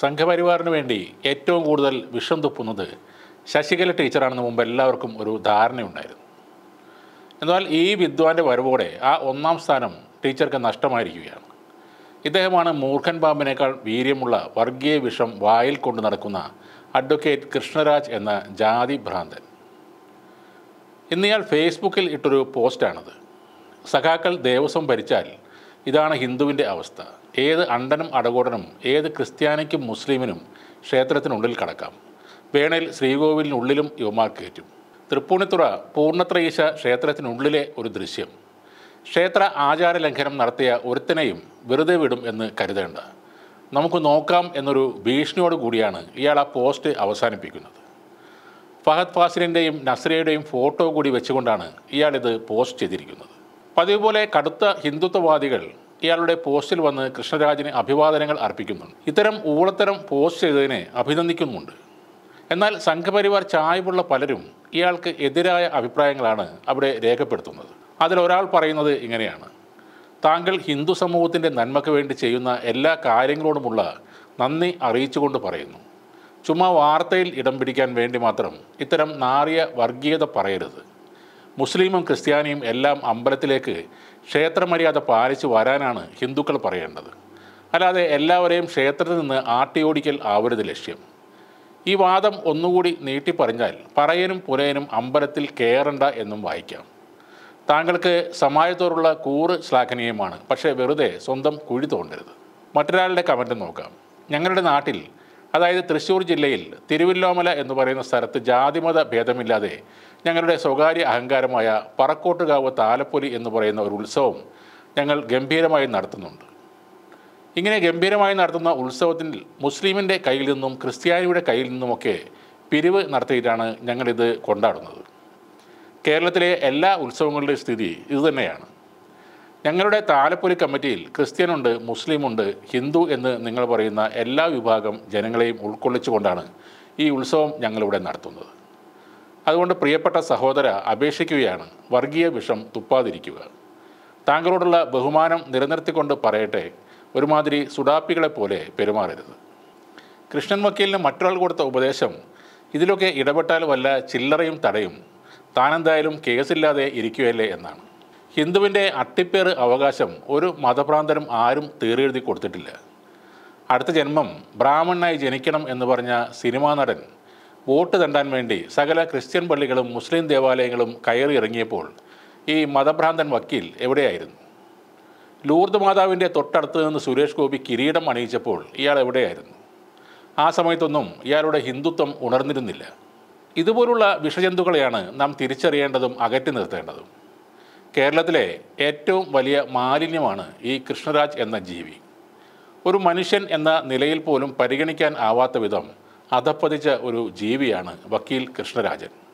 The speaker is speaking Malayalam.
സംഘപരിവാറിന് വേണ്ടി ഏറ്റവും കൂടുതൽ വിഷം തുപ്പുന്നത് ശശികല ടീച്ചറാണെന്ന് മുമ്പ് എല്ലാവർക്കും ഒരു ധാരണയുണ്ടായിരുന്നു. എന്നാൽ ഈ വിദ്വാന്റെ വരവോടെ ആ ഒന്നാം സ്ഥാനം ടീച്ചർക്ക് നഷ്ടമായിരിക്കുകയാണ്. ഇദ്ദേഹമാണ് മൂർഖൻ പാമ്പിനേക്കാൾ വീര്യമുള്ള വർഗീയ വിഷം വായിൽ കൊണ്ടു നടക്കുന്ന അഡ്വക്കേറ്റ് കൃഷ്ണരാജ് എന്ന ജാതി ഭ്രാന്തൻ. ഇന്നയാൾ ഫേസ്ബുക്കിൽ ഇട്ടൊരു പോസ്റ്റാണത്. സഖാക്കൾ ദേവസ്വം ഭരിച്ചാൽ ഇതാണ് ഹിന്ദുവിന്റെ അവസ്ഥ. ഏത് അണ്ടനും അടകോടനും ഏത് ക്രിസ്ത്യാനിക്കും മുസ്ലിമിനും ക്ഷേത്രത്തിനുള്ളിൽ കടക്കാം. വേണേൽ ശ്രീകോവിലിനുള്ളിലും യുവമാർ കയറ്റും. തൃപ്പൂണിത്തുറ പൂർണത്രയീശ ക്ഷേത്രത്തിനുള്ളിലെ ഒരു ദൃശ്യം. ക്ഷേത്ര ആചാര ലംഘനം നടത്തിയ ഒരുത്തനെയും വെറുതെ വിടും എന്ന് കരുതേണ്ട. നമുക്ക് നോക്കാം എന്നൊരു ഭീഷണിയോട് കൂടിയാണ് ഇയാൾ ആ പോസ്റ്റ് അവസാനിപ്പിക്കുന്നത്. ഫഹദ് ഫാസിലിന്റെയും നസ്രയുടെയും ഫോട്ടോ കൂടി വെച്ചുകൊണ്ടാണ് ഇയാളിത് പോസ്റ്റ് ചെയ്തിരിക്കുന്നത്. പതിവ് പോലെ കടുത്ത ഹിന്ദുത്വവാദികൾ ഇയാളുടെ പോസ്റ്റിൽ വന്ന് കൃഷ്ണരാജിന് അഭിവാദനങ്ങൾ അർപ്പിക്കുന്നുണ്ട്. ഇത്തരം ഊളത്തരം പോസ്റ്റ് ചെയ്തതിനെ അഭിനന്ദിക്കുന്നുണ്ട്. എന്നാൽ സംഘപരിവാർ ചായ്വുള്ള പലരും ഇയാൾക്ക് എതിരായ അഭിപ്രായങ്ങളാണ് അവിടെ രേഖപ്പെടുത്തുന്നത്. അതിലൊരാൾ പറയുന്നത് ഇങ്ങനെയാണ്. താങ്കൾ ഹിന്ദു സമൂഹത്തിന്റെ നന്മയ്ക്ക് വേണ്ടി ചെയ്യുന്ന എല്ലാ കാര്യങ്ങളോടുമുള്ള നന്ദി അറിയിച്ചുകൊണ്ട് പറയുന്നു. ചുമ്മാ വാർത്തയിൽ ഇടം പിടിക്കാൻ വേണ്ടി മാത്രം ഇത്തരം നാറിയ വർഗീയത പറയരുത്. മുസ്ലിമും ക്രിസ്ത്യാനിയും എല്ലാം അമ്പലത്തിലേക്ക് ക്ഷേത്രമര്യാദ പാലിച്ചു വരാനാണ് ഹിന്ദുക്കൾ പറയേണ്ടത്. അല്ലാതെ എല്ലാവരെയും ക്ഷേത്രത്തിൽ നിന്ന് ആട്ടിയോടിക്കൽ ആവരുത് ലക്ഷ്യം. ഈ വാദം ഒന്നുകൂടി നീട്ടി പറഞ്ഞാൽ പറയനും പുലയനും അമ്പലത്തിൽ കയറണ്ട എന്നും വായിക്കാം. താങ്കൾക്ക് സമാജത്തോടുള്ള കൂറ് ശ്ലാഘനീയമാണ്. പക്ഷേ വെറുതെ സ്വന്തം കുഴി തോണ്ടരുത്. മറ്റൊരാളുടെ കമന്റ് നോക്കാം. ഞങ്ങളുടെ നാട്ടിൽ അതായത് തൃശ്ശൂർ ജില്ലയിൽ തിരുവില്ലോമല എന്ന് പറയുന്ന സ്ഥലത്ത് ജാതിമത ഭേദമില്ലാതെ ഞങ്ങളുടെ സ്വകാര്യ അഹങ്കാരമായ പറക്കോട്ടുകാവ് താലപ്പൊലി എന്ന് പറയുന്ന ഒരു ഉത്സവം ഞങ്ങൾ ഗംഭീരമായി നടത്തുന്നുണ്ട്. ഇങ്ങനെ ഗംഭീരമായി നടത്തുന്ന ഉത്സവത്തിൽ മുസ്ലിമിന്റെ കയ്യിൽ നിന്നും ക്രിസ്ത്യാനിയുടെ കയ്യിൽ നിന്നുമൊക്കെ പിരിവ് നടത്തിയിട്ടാണ് ഞങ്ങളിത് കൊണ്ടാടുന്നത്. കേരളത്തിലെ എല്ലാ ഉത്സവങ്ങളുടെയും സ്ഥിതി ഇതുതന്നെയാണ് ഞങ്ങളുടെ താലപ്പൊലി കമ്മിറ്റിയിൽ ക്രിസ്ത്യനുണ്ട് മുസ്ലിമുണ്ട് ഹിന്ദു എന്ന് നിങ്ങൾ പറയുന്ന എല്ലാ വിഭാഗം ജനങ്ങളെയും ഉൾക്കൊള്ളിച്ചുകൊണ്ടാണ് ഈ ഉത്സവം ഞങ്ങളിവിടെ നടത്തുന്നത്. അതുകൊണ്ട് പ്രിയപ്പെട്ട സഹോദര അപേക്ഷിക്കുകയാണ്. വർഗീയ വിഷം തുപ്പാതിരിക്കുക. താങ്കളോടുള്ള ബഹുമാനം നിലനിർത്തിക്കൊണ്ട് പറയട്ടെ ഒരുമാതിരി സുഡാപ്പികളെ പോലെ പെരുമാറരുത്. കൃഷ്ണൻ വക്കീലിന് മറ്റൊരാൾ കൊടുത്ത ഉപദേശം ഇതിലൊക്കെ ഇടപെട്ടാൽ വല്ല ചില്ലറയും തടയും താനെന്തായാലും കേസില്ലാതെ ഇരിക്കുകയല്ലേ എന്നാണ്. ഹിന്ദുവിന്റെ അട്ടിപ്പേറ് അവകാശം ഒരു മതഭ്രാന്തരും ആരും തീറെഴുതി കൊടുത്തിട്ടില്ല. അടുത്ത ജന്മം ബ്രാഹ്മണനായി ജനിക്കണം എന്ന് പറഞ്ഞ സിനിമാ നടൻ വോട്ട് തണ്ടാൻ വേണ്ടി സകല ക്രിസ്ത്യൻ പള്ളികളും മുസ്ലിം ദേവാലയങ്ങളും കയറി ഇറങ്ങിയപ്പോൾ ഈ മതഭ്രാന്തൻ വക്കീൽ എവിടെയായിരുന്നു? ലൂർദ് മാതാവിന്റെ തൊട്ടടുത്ത് നിന്ന് സുരേഷ് ഗോപി കിരീടം അണിയിച്ചപ്പോൾ ഇയാൾ എവിടെയായിരുന്നു? ആ സമയത്തൊന്നും ഇയാളുടെ ഹിന്ദുത്വം ഉണർന്നിരുന്നില്ല. ഇതുപോലുള്ള വിഷജന്തുക്കളെയാണ് നാം തിരിച്ചറിയേണ്ടതും അകറ്റി നിർത്തേണ്ടതും. കേരളത്തിലെ ഏറ്റവും വലിയ മാലിന്യമാണ് ഈ കൃഷ്ണരാജ് എന്ന ജീവി. ഒരു മനുഷ്യൻ എന്ന നിലയിൽ പോലും പരിഗണിക്കാൻ ആവാത്ത വിധം അധപ്പതിച്ച ഒരു ജീവിയാണ് വക്കീൽ കൃഷ്ണരാജൻ.